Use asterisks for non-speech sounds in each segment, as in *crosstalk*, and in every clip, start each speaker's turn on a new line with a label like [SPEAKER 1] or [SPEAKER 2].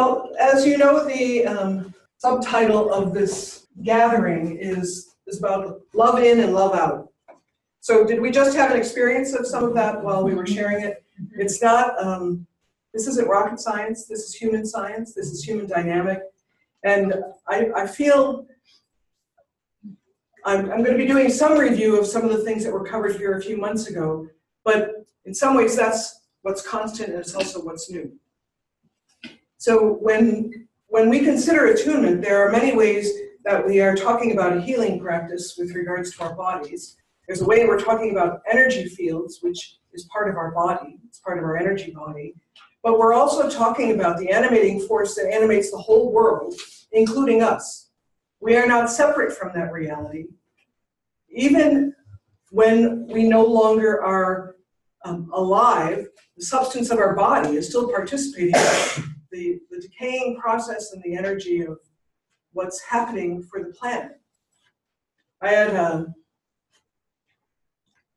[SPEAKER 1] Well, as you know, the um, subtitle of this gathering is, is about love in and love out. So, did we just have an experience of some of that while we were sharing it? It's not, um, this isn't rocket science, this is human science, this is human dynamic. And I, I feel I'm, I'm going to be doing some review of some of the things that were covered here a few months ago, but in some ways that's what's constant and it's also what's new. So when, when we consider attunement, there are many ways that we are talking about a healing practice with regards to our bodies. There's a way we're talking about energy fields, which is part of our body, it's part of our energy body. But we're also talking about the animating force that animates the whole world, including us. We are not separate from that reality. Even when we no longer are um, alive, the substance of our body is still participating in the, the decaying process and the energy of what's happening for the planet. I had um,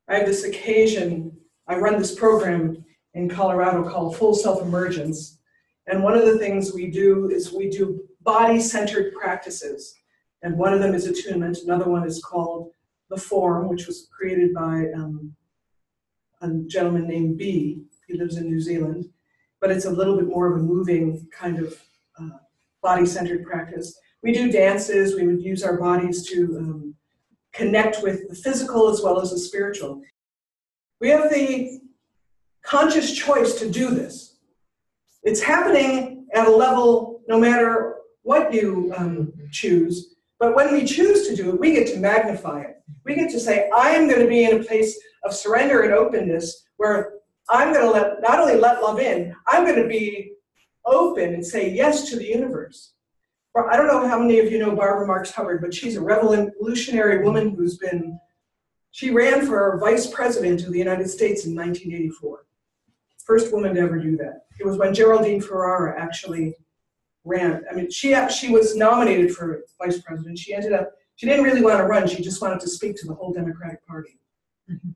[SPEAKER 1] I had this occasion. I run this program in Colorado called Full Self Emergence, and one of the things we do is we do body-centered practices and one of them is attunement. Another one is called the Form, which was created by um, a gentleman named B. He lives in New Zealand, but it's a little bit more of a moving kind of uh, body-centered practice. We do dances. We would use our bodies to um, connect with the physical as well as the spiritual. We have the conscious choice to do this. It's happening at a level, no matter what you um, choose, but when we choose to do it, we get to magnify it. We get to say, I am going to be in a place of surrender and openness where I'm going to let not only let love in, I'm going to be open and say yes to the universe. I don't know how many of you know Barbara Marx Hubbard, but she's a revolutionary woman who's been, she ran for vice president of the United States in 1984. First woman to ever do that. It was when Geraldine Ferraro actually ran. I mean, she she was nominated for vice president. She ended up she didn't really want to run. She just wanted to speak to the whole Democratic Party. Mm-hmm.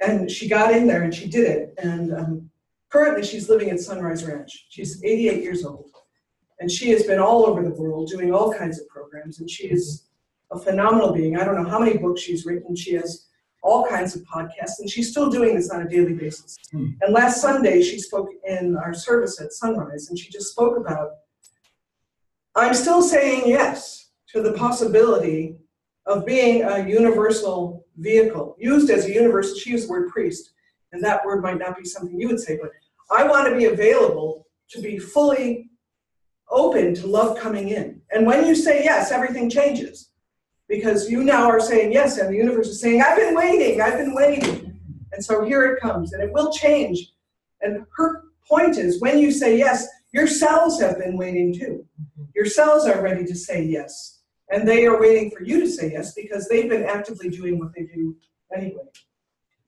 [SPEAKER 1] And she got in there and she did it. And um, currently, she's living at Sunrise Ranch. She's 88 years old, and she has been all over the world doing all kinds of programs. And she is a phenomenal being. I don't know how many books she's written. She has all kinds of podcasts, and she's still doing this on a daily basis. Mm. And last Sunday, she spoke in our service at Sunrise, and she just spoke about I'm still saying yes to the possibility of being a universal vehicle, used as a universal, she used the word priest, and that word might not be something you would say, but I want to be available to be fully open to love coming in. And when you say yes, everything changes because you now are saying yes, and the universe is saying, I've been waiting, I've been waiting. And so here it comes, and it will change. And her point is when you say yes, your cells have been waiting too. Your cells are ready to say yes. And they are waiting for you to say yes because they've been actively doing what they do anyway.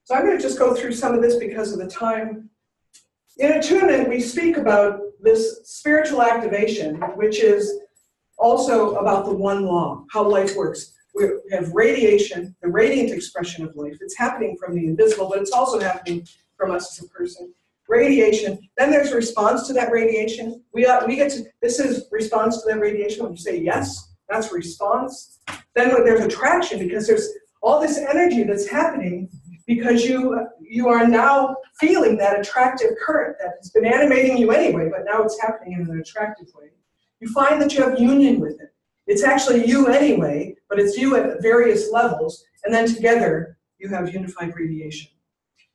[SPEAKER 1] So I'm going to just go through some of this because of the time. In attunement, we speak about this spiritual activation, which is also about the one law, how life works. We have radiation, the radiant expression of life. It's happening from the invisible, but it's also happening from us as a person radiation. Then there's response to that radiation. We, uh, we get to, this is response to that radiation. When you say yes, that's response. Then there's attraction because there's all this energy that's happening because you, you are now feeling that attractive current that has been animating you anyway, but now it's happening in an attractive way. You find that you have union with it. It's actually you anyway, but it's you at various levels, and then together you have unified radiation.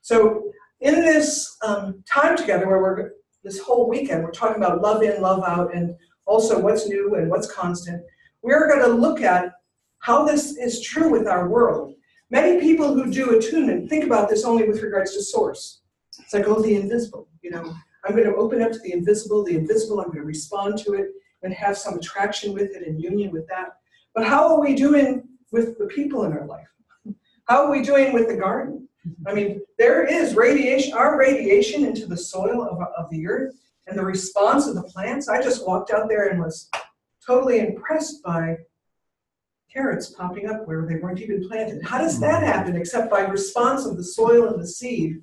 [SPEAKER 1] So in this um, time together where we're this whole weekend we're talking about love in love out and also what's new and what's constant we're going to look at how this is true with our world. Many people who do attunement think about this only with regards to source. It's like oh the invisible you know? I'm going to open up to the invisible the invisible i'm going to respond to it and have some attraction with it and union with that. But how are we doing with the people in our life? How are we doing with the garden? I mean, there is radiation, our radiation into the soil of, of the earth and the response of the plants. I just walked out there and was totally impressed by carrots popping up where they weren't even planted. How does that mm. happen except by response of the soil and the seed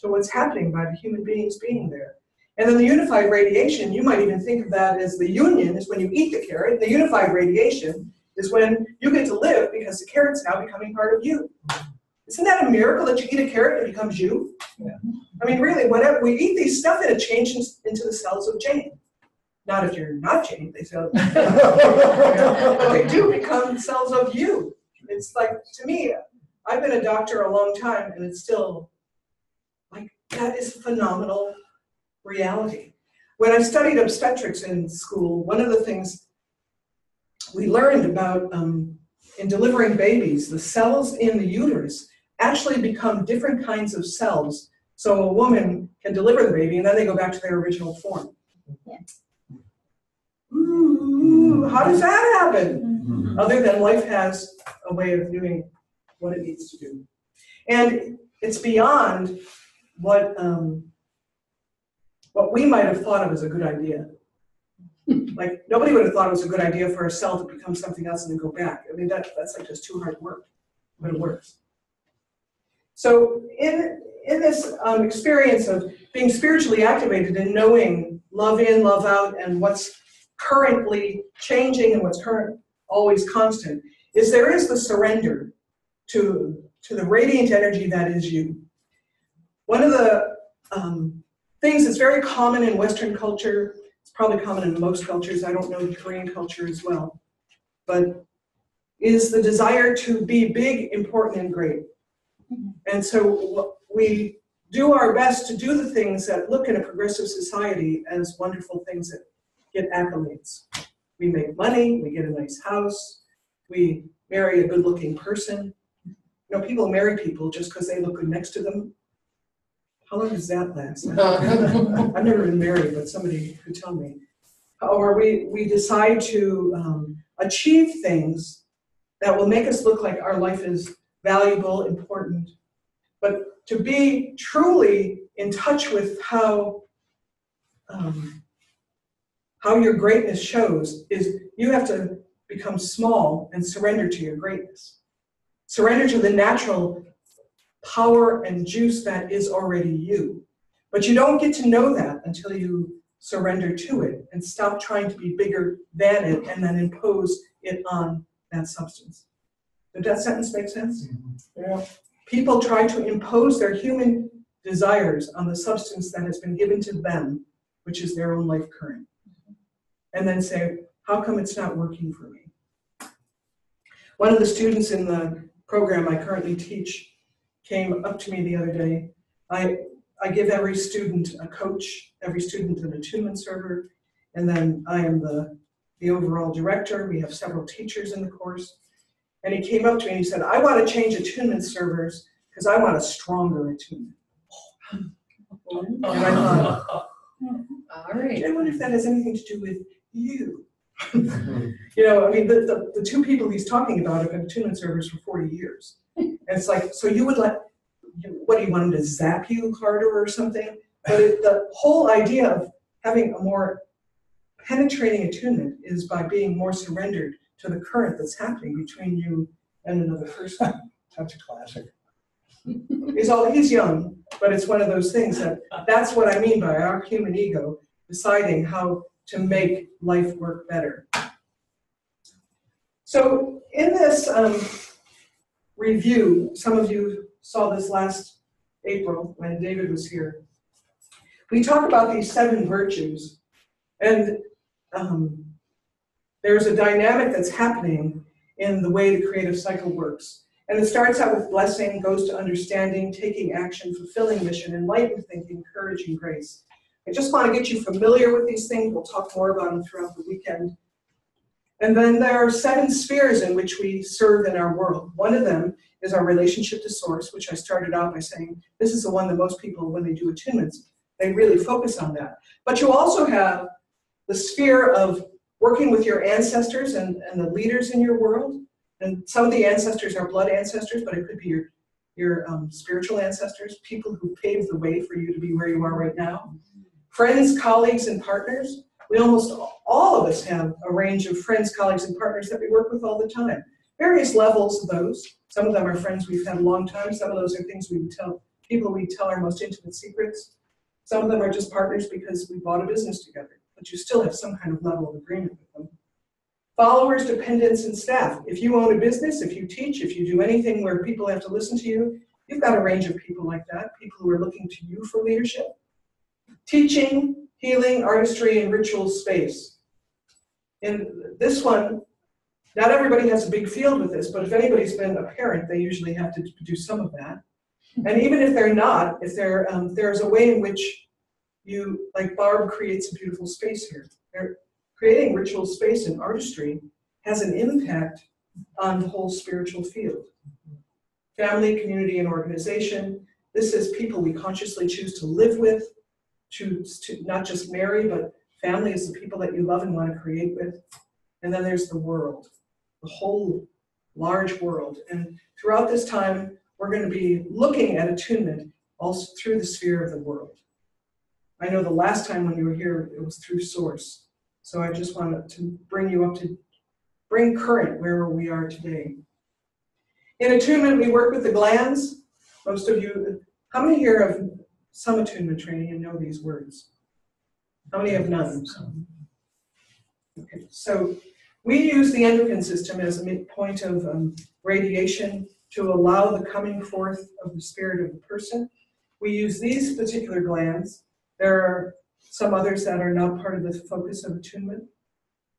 [SPEAKER 1] to what's happening by the human beings being there? And then the unified radiation, you might even think of that as the union is when you eat the carrot. The unified radiation is when you get to live because the carrot's now becoming part of you. Isn't that a miracle that you eat a carrot and it becomes you?
[SPEAKER 2] Yeah.
[SPEAKER 1] I mean, really, whatever we eat these stuff and it changes into the cells of Jane. Not if you're not Jane, they say, *laughs* they do become cells of you. It's like, to me, I've been a doctor a long time and it's still like, that is phenomenal reality. When I studied obstetrics in school, one of the things we learned about um, in delivering babies, the cells in the uterus actually become different kinds of cells. So a woman can deliver the baby and then they go back to their original form.
[SPEAKER 3] Yeah.
[SPEAKER 1] Ooh, how does that happen?
[SPEAKER 2] Mhm.
[SPEAKER 1] other than life has a way of doing what it needs to do. And it's beyond what, um, what we might have thought of as a good idea. *laughs* Like, nobody would have thought it was a good idea for a cell to become something else and then go back. I mean, that, that's like just too hard work, but it works. So in, in this um, experience of being spiritually activated and knowing love in, love out, and what's currently changing and what's current, always constant, is there is the surrender to, to the radiant energy that is you. One of the um, things that's very common in Western culture, it's probably common in most cultures, I don't know the Korean culture as well, but is the desire to be big, important, and great. And so we do our best to do the things that look in a progressive society as wonderful things that get accolades. We make money, we get a nice house, we marry a good looking person. You know, people marry people just because they look good next to them. How long does that last? *laughs* I've never been married, but somebody could tell me. Or we, we decide to um, achieve things that will make us look like our life is valuable, important. But to be truly in touch with how um, how your greatness shows is you have to become small and surrender to your greatness. Surrender to the natural power and juice that is already you. But you don't get to know that until you surrender to it and stop trying to be bigger than it and then impose it on that substance. Did that sentence make sense? Mm-hmm.
[SPEAKER 2] Yeah.
[SPEAKER 1] People try to impose their human desires on the substance that has been given to them, which is their own life current and then say, how come it's not working for me? One of the students in the program I currently teach came up to me the other day. I, I give every student a coach, every student an attunement server, and then I am the, the overall director. We have several teachers in the course. And he came up to me and he said, I want to change attunement servers because I want a stronger attunement. *laughs* And I thought,
[SPEAKER 3] All right.
[SPEAKER 1] I wonder if that has anything to do with you. *laughs* You know, I mean, the, the, the two people he's talking about have been attunement servers for forty years. And *laughs* it's like, so you would let, you- what, do you want him to zap you harder or something? But it, the whole idea of having a more penetrating attunement is by being more surrendered to the current that's happening between you and another person. *laughs*
[SPEAKER 2] That's a classic.
[SPEAKER 1] He's all, he's young, but it's one of those things that, that's what I mean by our human ego deciding how to make life work better. So in this um, review, some of you saw this last April when David was here. We talk about these seven virtues, and um, there's a dynamic that's happening in the way the creative cycle works. And it starts out with blessing, goes to understanding, taking action, fulfilling mission, enlightened thinking, courage, and grace. I just want to get you familiar with these things. We'll talk more about them throughout the weekend. And then there are seven spheres in which we serve in our world. One of them is our relationship to source, which I started out by saying this is the one that most people, when they do attunements, they really focus on that. But you also have the sphere of working with your ancestors and, and the leaders in your world. And some of the ancestors are blood ancestors, but it could be your, your um, spiritual ancestors, people who paved the way for you to be where you are right now. Friends, colleagues, and partners. We almost all of us have a range of friends, colleagues, and partners that we work with all the time. Various levels of those. Some of them are friends we've had a long time. Some of those are things we tell people we tell our most intimate secrets. Some of them are just partners because we bought a business together, but you still have some kind of level of agreement with them. Followers, dependents, and staff. If you own a business, if you teach, if you do anything where people have to listen to you, you've got a range of people like that, people who are looking to you for leadership. Teaching, healing, artistry, and ritual space. In this one, not everybody has a big field with this, but if anybody's been a parent, they usually have to do some of that. And even if they're not, if they're, um, there's a way in which you, like Barb creates a beautiful space here. They're creating ritual space and artistry has an impact on the whole spiritual field. Family, community, and organization. This is people we consciously choose to live with, to not just marry, but family is the people that you love and want to create with. And then there's the world, the whole large world. And throughout this time, we're going to be looking at attunement also through the sphere of the world. I know the last time when you were here, it was through source. So I just wanted to bring you up to bring current where we are today. In attunement, we work with the glands. Most of you, how many here have some attunement training and know these words? How many have none? Okay, so we use the endocrine system as a point of um, radiation to allow the coming forth of the spirit of the person. We use these particular glands. There are some others that are not part of the focus of attunement,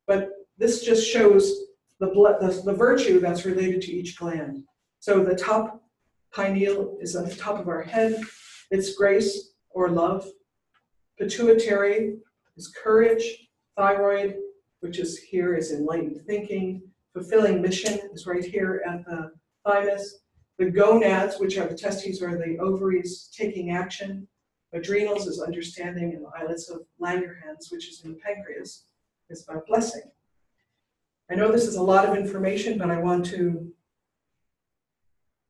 [SPEAKER 1] but this just shows the, the, the virtue that's related to each gland. So the top pineal is on the top of our head. It's grace or love. Pituitary is courage. Thyroid, which is here, is enlightened thinking. Fulfilling mission is right here at the thymus, the gonads, which are the testes or the ovaries taking action, adrenals is understanding, and the islets of Langerhans, which is in the pancreas, is about blessing. I know this is a lot of information, but I want to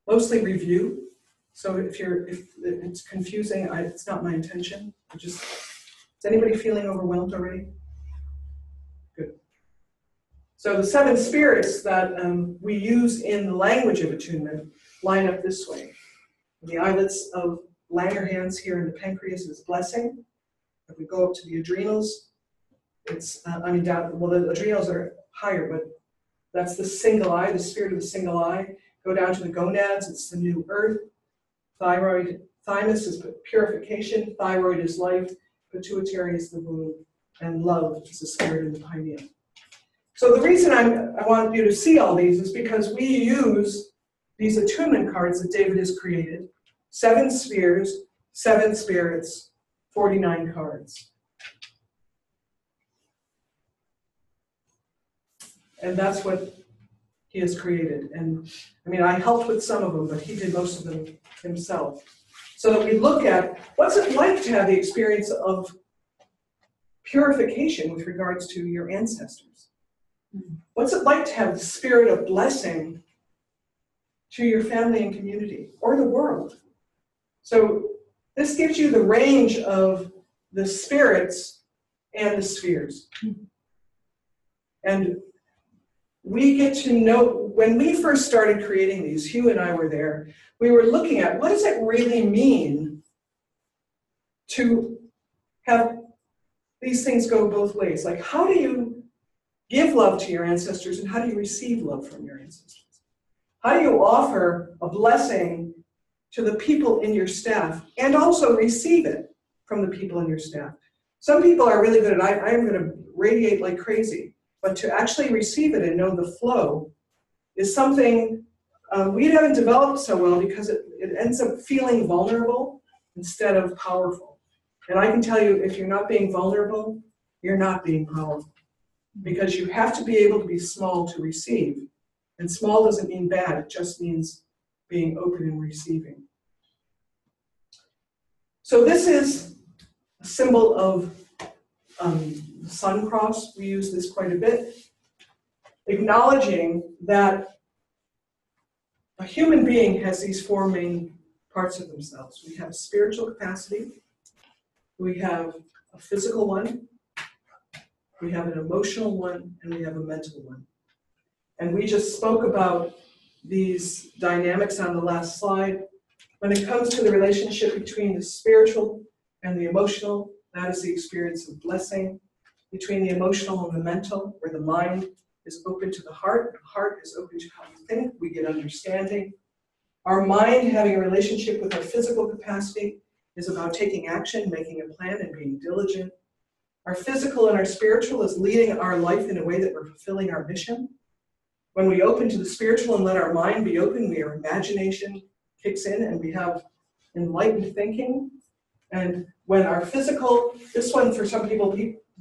[SPEAKER 1] mostly review. So if you're if it's confusing, I, it's not my intention. I just is anybody feeling overwhelmed already? Good. So the seven spirits that um, we use in the language of attunement line up this way. The islets of Langerhans here in the pancreas is blessing. If we go up to the adrenals, it's, uh, I mean, down, well, the adrenals are higher, but that's the single eye, the spirit of the single eye. Go down to the gonads, it's the new earth. Thyroid, thymus is purification, thyroid is life, pituitary is the womb, and love is the spirit of the pineal. So the reason I'm, I want you to see all these is because we use these attunement cards that David has created, seven spheres, seven spirits, 49 cards. And that's what he has created. And I mean, I helped with some of them, but he did most of them himself. So that we look at what's it like to have the experience of purification with regards to your ancestors. What's it like to have the spirit of blessing to your family and community or the world? So, this gives you the range of the spirits and the spheres. And we get to know, when we first started creating these, Hugh and I were there, we were looking at what does it really mean to have these things go both ways? Like, how do you give love to your ancestors and how do you receive love from your ancestors? How do you offer a blessing to the people in your staff and also receive it from the people in your staff? Some people are really good at, I, I'm going to radiate like crazy, but to actually receive it and know the flow is something um, we haven't developed so well because it, it ends up feeling vulnerable instead of powerful. And I can tell you, if you're not being vulnerable, you're not being powerful because you have to be able to be small to receive. And small doesn't mean bad, it just means being open and receiving. So this is a symbol of um, sun cross. We use this quite a bit, acknowledging that a human being has these four main parts of themselves. We have a spiritual capacity, we have a physical one, we have an emotional one, and we have a mental one. And we just spoke about these dynamics on the last slide. When it comes to the relationship between the spiritual and the emotional, that is the experience of blessing. Between the emotional and the mental, where the mind is open to the heart, the heart is open to how we think, we get understanding. Our mind having a relationship with our physical capacity is about taking action, making a plan, and being diligent. Our physical and our spiritual is leading our life in a way that we're fulfilling our mission. When we open to the spiritual and let our mind be open, we, our imagination kicks in and we have enlightened thinking. And when our physical, this one for some people,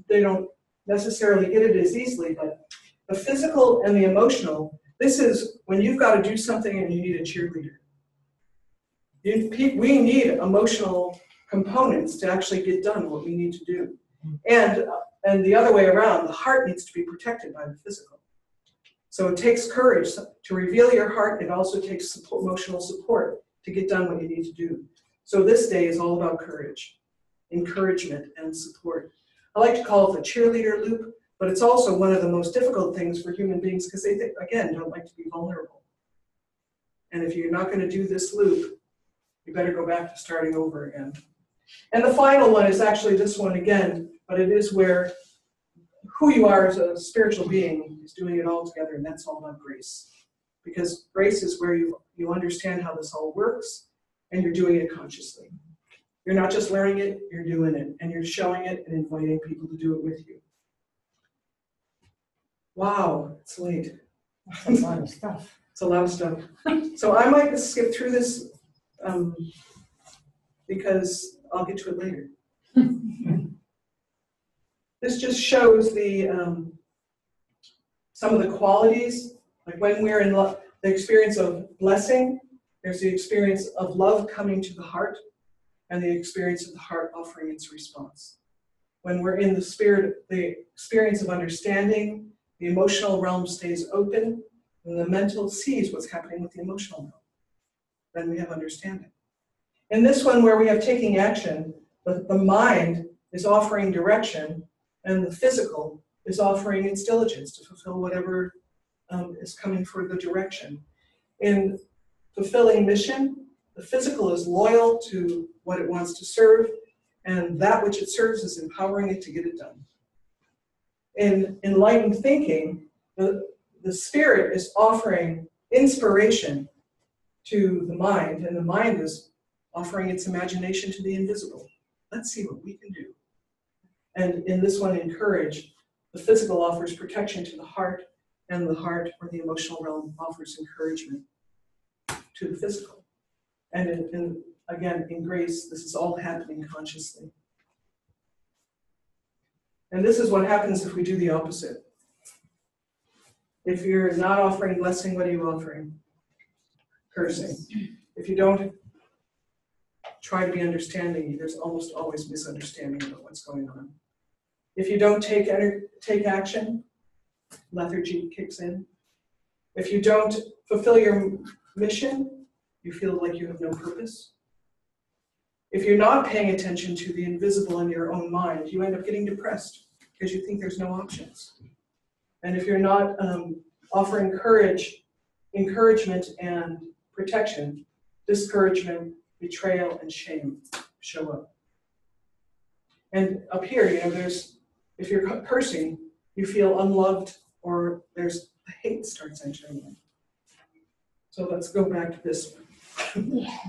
[SPEAKER 1] they don't necessarily get it as easily, but the physical and the emotional, this is when you've got to do something and you need a cheerleader. We need emotional components to actually get done what we need to do. And, and the other way around, the heart needs to be protected by the physical. So it takes courage to reveal your heart. It also takes support, emotional support to get done what you need to do. So this day is all about courage, encouragement, and support. I like to call it the cheerleader loop, but it's also one of the most difficult things for human beings because they, again, don't like to be vulnerable. And if you're not going to do this loop, you better go back to starting over again. And the final one is actually this one again, but it is where who you are as a spiritual being is doing it all together, and that's all about grace. Because grace is where you, you understand how this all works, and you're doing it consciously. You're not just learning it, you're doing it, and you're showing it and inviting people to do it with you. Wow, it's late.
[SPEAKER 2] That's a lot of stuff. *laughs*
[SPEAKER 1] It's a lot of stuff. so I might skip through this um, because I'll get to it later. this just shows the um, some of the qualities, like when we're in love, the experience of blessing, there's the experience of love coming to the heart, and the experience of the heart offering its response. When we're in the spirit, the experience of understanding, the emotional realm stays open, and the mental sees what's happening with the emotional realm. Then we have understanding. In this one, where we have taking action, the, the mind is offering direction, and the physical is offering its diligence to fulfill whatever um, is coming for the direction. In fulfilling mission, the physical is loyal to what it wants to serve, and that which it serves is empowering it to get it done in enlightened thinking, the, the spirit is offering inspiration to the mind, and the mind is offering its imagination to the invisible. Let's see what we can do. And in this one, encourage, the physical offers protection to the heart, and the heart or the emotional realm offers encouragement to the physical. And in, in, again, in grace, this is all happening consciously. And this is what happens if we do the opposite. If you're not offering blessing, what are you offering? Cursing. If you don't try to be understanding, there's almost always misunderstanding about what's going on. If you don't take, take action, lethargy kicks in. If you don't fulfill your mission, you feel like you have no purpose. If you're not paying attention to the invisible in your own mind, you end up getting depressed because you think there's no options. And if you're not um, offering courage, encouragement, and protection, discouragement, betrayal, and shame show up. And up here, you know, there's, if you're cursing, you feel unloved or there's hate starts entering in. So let's go back to this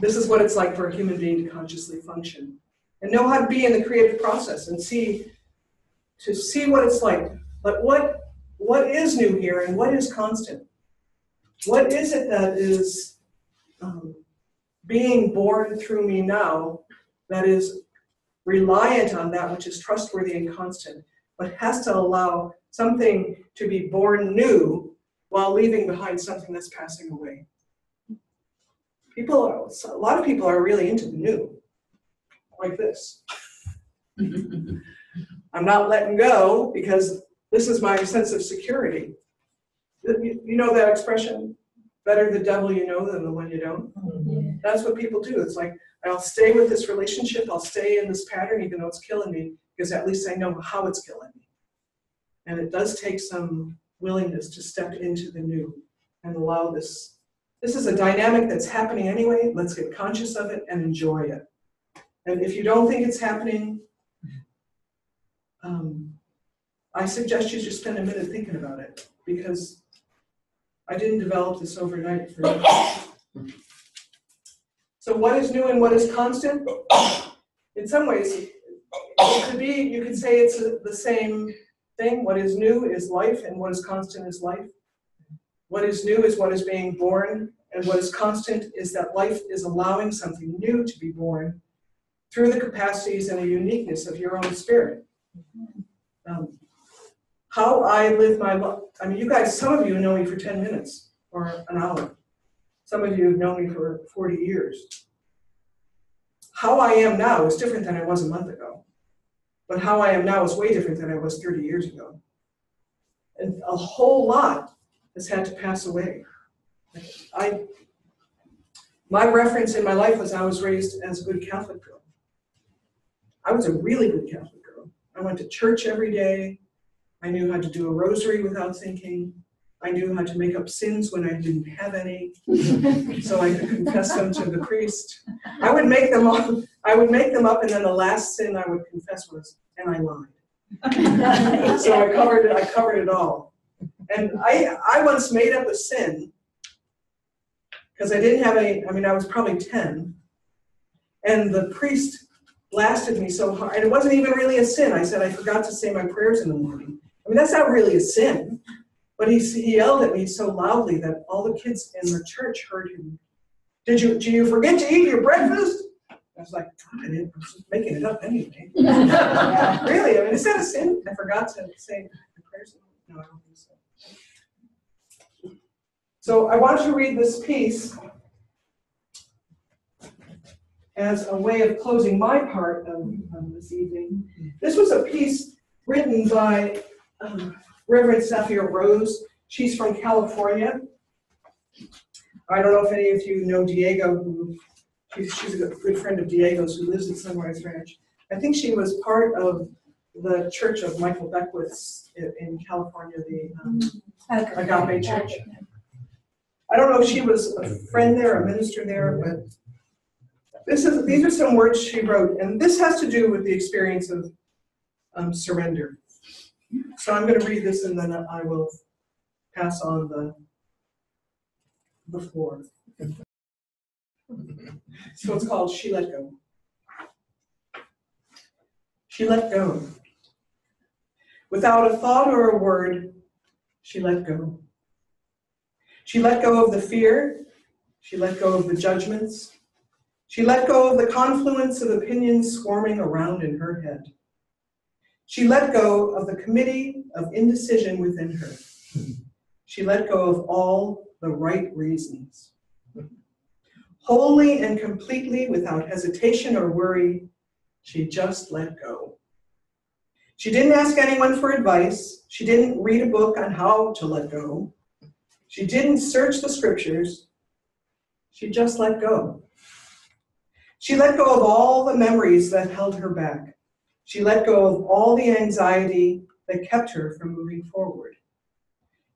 [SPEAKER 1] this is what it's like for a human being to consciously function and know how to be in the creative process and see to see what it's like. But what what is new here and what is constant? What is it that is um, being born through me now that is reliant on that which is trustworthy and constant, but has to allow something to be born new while leaving behind something that's passing away? People are, a lot of people are really into the new, like this. *laughs* I'm not letting go because this is my sense of security. You, you know that expression, better the devil you know than the one you don't? Mm-hmm. That's what people do. It's like, I'll stay with this relationship, I'll stay in this pattern even though it's killing me, because at least I know how it's killing me. And it does take some willingness to step into the new and allow this this is a dynamic that's happening anyway. Let's get conscious of it and enjoy it. And if you don't think it's happening, um, I suggest you just spend a minute thinking about it, because I didn't develop this overnight. So what is new and what is constant? In some ways, it could be, you could say it's the same thing. What is new is life, and what is constant is life. What is new is what is being born, and what is constant is that life is allowing something new to be born through the capacities and the uniqueness of your own spirit. Um, how I live my life, I mean, you guys, some of you know me for 10 minutes or an hour. Some of you have known me for 40 years. How I am now is different than I was a month ago. But how I am now is way different than I was 30 years ago. And a whole lot has had to pass away. I, my reference in my life was I was raised as a good Catholic girl. I was a really good Catholic girl. I went to church every day. I knew how to do a rosary without thinking. I knew how to make up sins when I didn't have any, *laughs* so I could confess them to the priest. I would make them up. I would make them up, and then the last sin I would confess was, and I lied. *laughs* so I covered it. I covered it all. And I, I once made up a sin because I didn't have any. I mean, I was probably ten, and the priest blasted me so hard, and it wasn't even really a sin. I said I forgot to say my prayers in the morning. I mean, that's not really a sin. But he, he yelled at me so loudly that all the kids in the church heard him. Did you, did you forget to eat your breakfast? I was like, I didn't, I was just making it up anyway. *laughs* really, I mean, is that a sin? I forgot to say the prayers. No, I don't. So I want to read this piece as a way of closing my part of, of this evening. This was a piece written by um, Reverend Safia Rose. She's from California. I don't know if any of you know Diego, who she's, she's a good friend of Diego's who lives at Sunrise Ranch. I think she was part of the church of Michael Beckwith's in, in California, the um, Agape Church. I don't know if she was a friend there, a minister there, but this is these are some words she wrote, and this has to do with the experience of um, surrender. So I'm going to read this and then I will pass on the, the floor. So it's called She Let Go. She let go. Without a thought or a word, she let go. She let go of the fear. She let go of the judgments. She let go of the confluence of opinions swarming around in her head. She let go of the committee of indecision within her. She let go of all the right reasons. Wholly and completely, without hesitation or worry, she just let go. She didn't ask anyone for advice. She didn't read a book on how to let go. She didn't search the scriptures. She just let go. She let go of all the memories that held her back. She let go of all the anxiety that kept her from moving forward.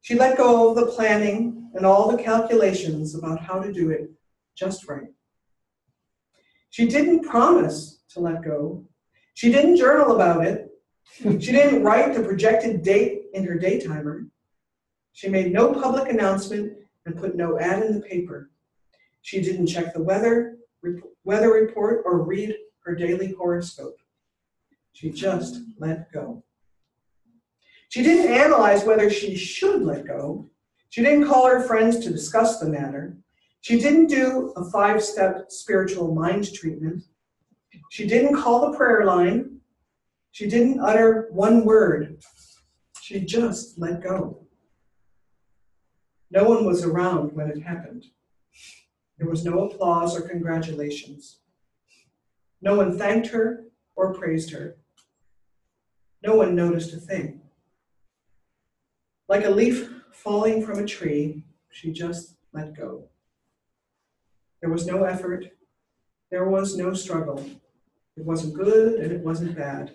[SPEAKER 1] She let go of the planning and all the calculations about how to do it just right. She didn't promise to let go. She didn't journal about it. She didn't write the projected date in her daytimer. She made no public announcement and put no ad in the paper. She didn't check the weather, weather report or read her daily horoscope. She just let go. She didn't analyze whether she should let go. She didn't call her friends to discuss the matter. She didn't do a five step spiritual mind treatment. She didn't call the prayer line. She didn't utter one word. She just let go. No one was around when it happened. There was no applause or congratulations. No one thanked her or praised her. No one noticed a thing. Like a leaf falling from a tree, she just let go. There was no effort. There was no struggle. It wasn't good and it wasn't bad.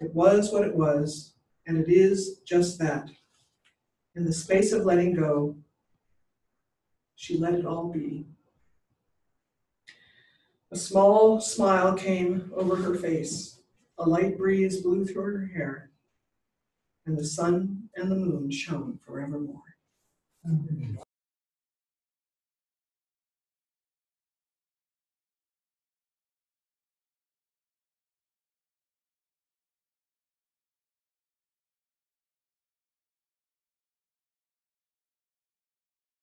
[SPEAKER 1] It was what it was, and it is just that. In the space of letting go, she let it all be. A small smile came over her face, a light breeze blew through her hair, and the sun and the moon shone forevermore. Mm-hmm.